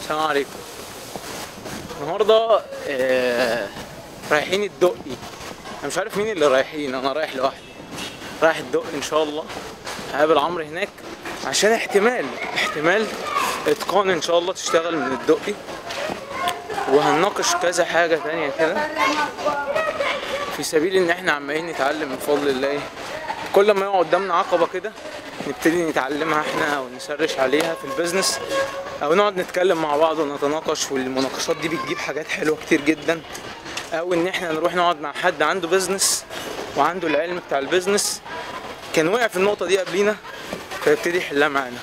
السلام عليكم. النهارده آه، رايحين الدقي. أنا مش عارف مين اللي رايحين أنا رايح لوحدي. رايح الدقي إن شاء الله. هقابل عمرو هناك عشان احتمال احتمال إتقان إن شاء الله تشتغل من الدقي. وهنناقش كذا حاجة تانية كده. في سبيل إن إحنا عمالين نتعلم من فضل الله. كل ما يقع قدامنا عقبة كده نبتدي نتعلمها إحنا أو ن search عليها في ال business أو نقعد نتكلم مع بعض ونتناقش والمناقشات دي بتجيب حاجات حلوة كتير جدا. أو إن إحنا نروح نقعد مع حد عنده business وعنده العلم بتاع ال business كان وقع في النقطة دي قبلينا فيبتدي يحلها معانا.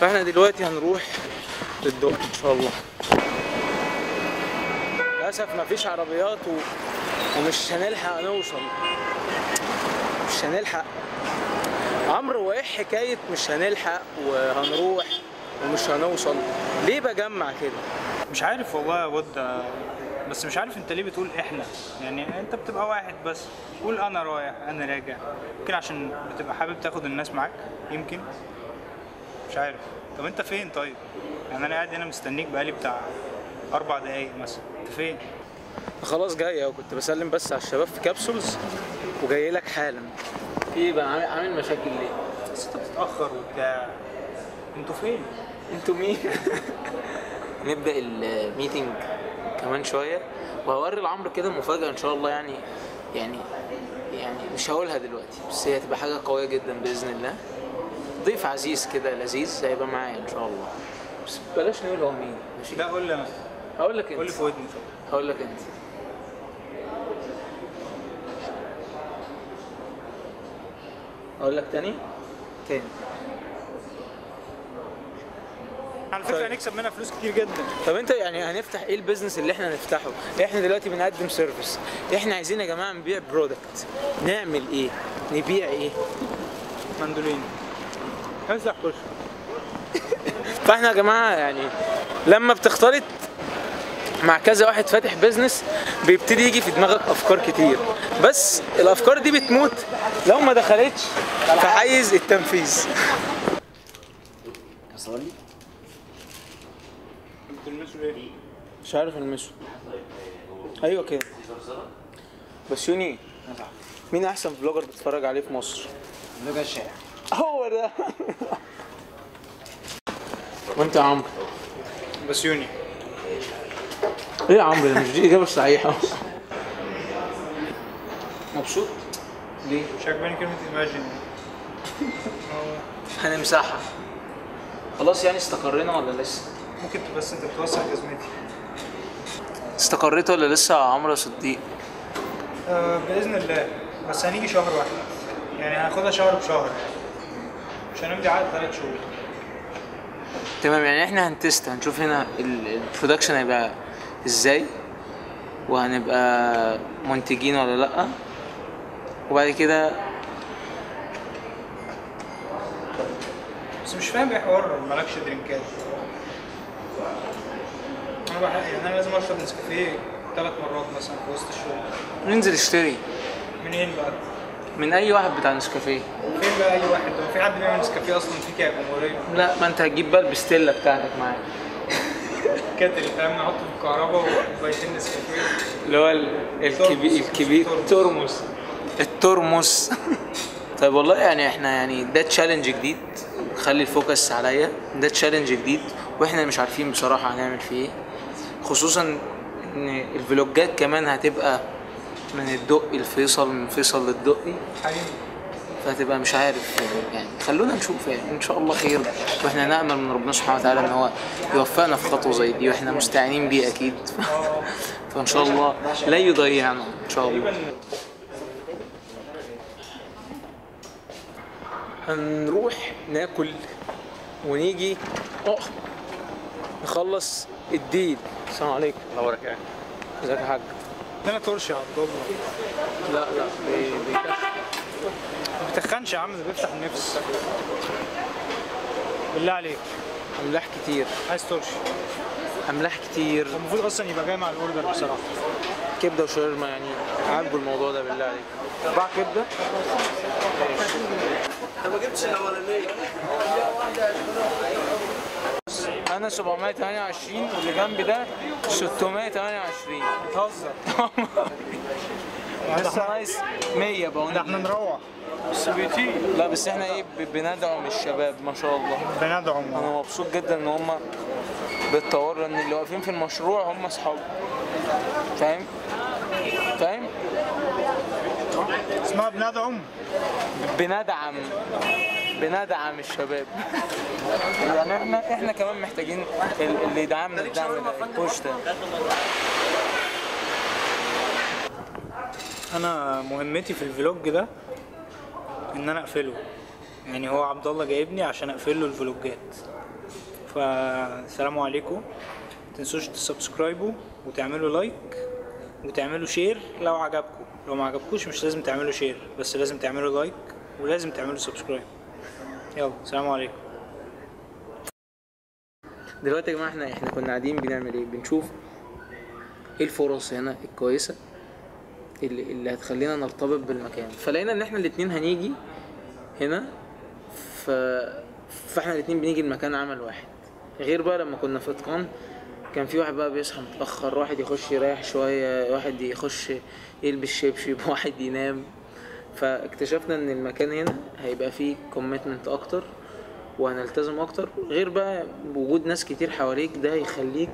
فاحنا دلوقتي هنروح للدقي إن شاء الله. للأسف مفيش عربيات و... ومش هنلحق نوصل. مش هنلحق. عمرو وايه حكاية مش هنلحق وهنروح ومش هنوصل. ليه بجمع كده؟ مش عارف والله يا بود بس مش عارف أنت ليه بتقول إحنا. يعني أنت بتبقى واحد بس. قول أنا رايح أنا راجع. يمكن عشان بتبقى حابب تاخد الناس معاك. يمكن. مش عارف. طب أنت فين طيب؟ يعني أنا قاعد هنا مستنيك بقالي بتاع أربع دقايق مثلا. أنت فين؟ خلاص جاي أهو. كنت بسلم بس على الشباب في Capsules وجاي لك حالا. في إيه بقى عامل عامل مشاكل ليه؟ بس انت بتتأخر وبتاع. أنتوا فين؟ أنتوا مين؟ نبدا ال meeting كمان شوية. وهوري لعمرو كده مفاجأة إن شاء الله يعني يعني يعني مش هقولها دلوقتي بس هي هتبقى حاجة قوية جدا بإذن الله. ضيف عزيز كده لذيذ هيبقى معايا إن شاء الله. بس بلاش نقول هو مين. ماشي؟ لا قول لي أنا. هقول لك قول أنت. لي في ودني. هقول لك أنت. أقول لك تاني؟ تاني. على فكرة طيب. هنكسب منها فلوس كتير جدا. طب أنت يعني هنفتح إيه ال business اللي إحنا نفتحه إحنا دلوقتي بنقدم service إحنا عايزين يا جماعة نبيع product نعمل إيه؟ نبيع إيه؟ مندولين. افتح كشك فإحنا يا جماعة يعني لما بتختلط مع كذا واحد فاتح بيزنس بيبتدي يجي في دماغك أفكار كتير. بس الأفكار دي بتموت لو ما دخلتش في حيز التنفيذ مش عارف المسه أيوه كده. بسيوني مين أحسن vlogger بتتفرج عليه في مصر؟ ده الشارع هو ده. وأنت يا عمرو؟ بسيوني إيه يا عمرو ده مش دي اجابه صحيحه مبسوط؟ ليه؟ مش عاجباني كلمة imagine هنمسحها خلاص يعني استقرينا ولا لسه؟ ممكن بس أنت بتوسع جزمتي. استقريت ولا لسه يا عمرو يا صديق؟ آه بإذن الله. بس هنيجي شهر واحد. يعني هناخدها شهر بشهر. مش هنمضي عقد ثلاث شهور. تمام يعني إحنا هنتست هنشوف هنا البرودكشن هيبقى إزاي؟ وهنبقى منتجين ولا لأ؟ وبعد كده بس مش فاهم إيه حوار مالكش درينكات. أنا بحق يعني أنا لازم اشرب نسكافيه ثلاث مرات مثلا في وسط الشغل. ننزل اشتري منين بقى؟ من أي واحد بتاع نسكافيه. فين بقى أي واحد؟ هو في حد بيعمل نسكافيه أصلا؟ في كده جمهورية؟ لأ ما أنت هتجيب بقى البستيلا بتاعتك معاك. kettle فاهم نحطه في الكهرباء نسكافيه اللي هو ال- الكبير الكبير. الترمس الترمس. طيب والله يعني إحنا يعني ده challenge جديد. خلي ال focus عليا. ده challenge جديد. وإحنا مش عارفين بصراحة هنعمل فيه إيه. خصوصا إن ال vlog ات كمان هتبقى من الدقي لفيصل من فيصل للدقي. حبيبي. فهتبقى مش عارف يعني. خلونا نشوف يعني. إن شاء الله خير. وإحنا نأمل من ربنا سبحانه وتعالى إن هو يوفقنا في خطوة زي دي وإحنا مستعينين بيه أكيد. فإن شاء الله لا يضيعنا إن شاء الله. هنروح ناكل ونيجي. أه. نخلص الديل. السلام عليكم. الله وبركاته إزيك يا حاج؟ أنا ترشي على الضبط لا لا بي- بيكفي. ما بتخنش يا عم ده بيفتح النفس. بالله عليك. أملاح كتير. عايز ترشي أملاح كتير. المفروض أصلا يبقى جاي مع الأوردر بصراحة. كبدة وشاورما يعني عالجوا الموضوع ده بالله عليك. باع كبدة؟ أنا ما جبتش الأولانية. أنا 728 واللي جنبي ده 628 بتهزر. لسه ناقص 100 بقى. ده إحنا نروح. بس بيتي. لا بس إحنا إيه بندعم الشباب ما شاء الله. بندعم. أنا مبسوط جدا ان هم بيتطوروا لأن اللي واقفين في المشروع هم اصحابي. فاهم؟ فاهم؟ اسمها بندعم. بندعم. بندعم الشباب. يعني إحنا إحنا كمان محتاجين ال- اللي يدعمنا الدعم ده البوش ده أنا مهمتي في الفلوج ده إن أنا أقفله. يعني هو عبد الله جايبني عشان اقفل له الفلوجات. فالسلام عليكم. متنسوش ت subscribe وا وتعملوا like وتعملوا share لو عجبكم. لو ما عجبكوش مش لازم تعملوا share بس لازم تعملوا like ولازم تعملوا subscribe. يلا السلام عليكم. دلوقتي يا جماعة إحنا إحنا كنا قاعدين بنعمل إيه؟ بنشوف إيه الفرص هنا الكويسة. اللي, هتخلينا نرتبط بالمكان. فلقينا إن إحنا الاتنين هنيجي هنا ف... فإحنا الاتنين بنيجي المكان عمل واحد. غير بقى لما كنا في إتقان كان في واحد بقى بيصحى متأخر واحد يخش يريح شوية واحد يخش يلبس شبشب واحد ينام. فاكتشفنا إن المكان هنا هيبقى فيه commitment أكتر وهنلتزم أكتر. غير بقى وجود ناس كتير حواليك ده هيخليك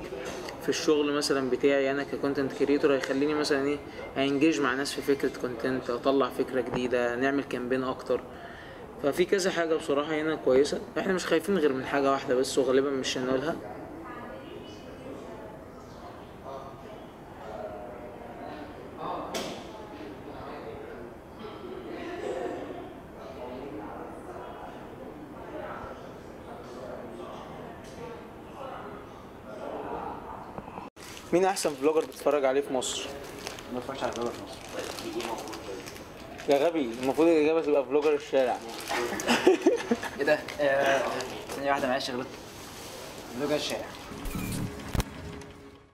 في الشغل مثلا بتاعي أنا ك content creator هيخليني مثلا إيه engage مع ناس في فكرة content أطلع فكرة جديدة نعمل campaign أكتر. ففي كذا حاجة بصراحة هنا كويسة. إحنا مش خايفين غير من حاجة واحدة بس وغالبا مش هنقولها. مين أحسن vlogger بتتفرج عليه في مصر؟ ما اتفرجش على vlogger في مصر. يا غبي المفروض الإجابة تبقى vlogger الشارع. إيه ده؟ آه، ثانية واحدة معلش غلطت vlogger الشارع.